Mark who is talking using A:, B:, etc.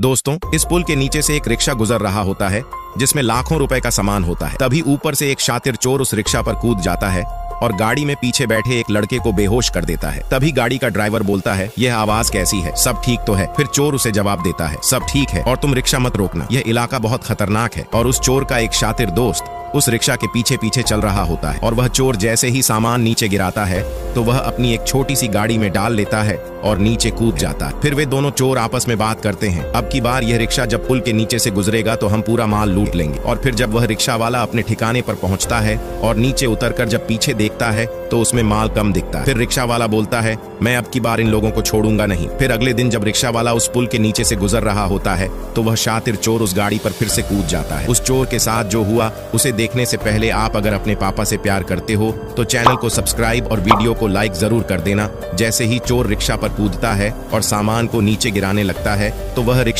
A: दोस्तों, इस पुल के नीचे से एक रिक्शा गुजर रहा होता है, जिसमें लाखों रुपए का सामान होता है। तभी ऊपर से एक शातिर चोर उस रिक्शा पर कूद जाता है और गाड़ी में पीछे बैठे एक लड़के को बेहोश कर देता है। तभी गाड़ी का ड्राइवर बोलता है, यह आवाज़ कैसी है? सब ठीक तो है। फिर चोर उसे जवाब देता है, सब ठीक है और तुम रिक्शा मत रोकना। यह इलाका बहुत खतरनाक है। और उस चोर का एक शातिर दोस्त उस रिक्शा के पीछे पीछे चल रहा होता है और वह चोर जैसे ही सामान नीचे गिराता है तो वह अपनी एक छोटी सी गाड़ी में डाल लेता है और नीचे कूद जाता है। फिर वे दोनों चोर आपस में बात करते हैं। अब की बार यह रिक्शा जब पुल के नीचे से गुजरेगा तो हम पूरा माल लूट लेंगे। और फिर जब वह रिक्शा वाला अपने ठिकाने पर पहुँचता है और नीचे उतरकर जब पीछे देखता है तो उसमें माल कम दिखता है। फिर रिक्शा वाला बोलता है, मैं अब की बार इन लोगों को छोड़ूँगा नहीं। फिर अगले दिन जब रिक्शा वाला उस पुल के नीचे से गुजर रहा होता है तो वह शातिर चोर उस गाड़ी पर फिर से कूद जाता है। उस चोर के साथ जो हुआ, उसे देखने से पहले आप अगर अपने पापा से प्यार करते हो तो चैनल को सब्सक्राइब और वीडियो को लाइक ज़रूर कर देना। जैसे ही चोर रिक्शा पर कूदता है और सामान को नीचे गिराने लगता है तो वह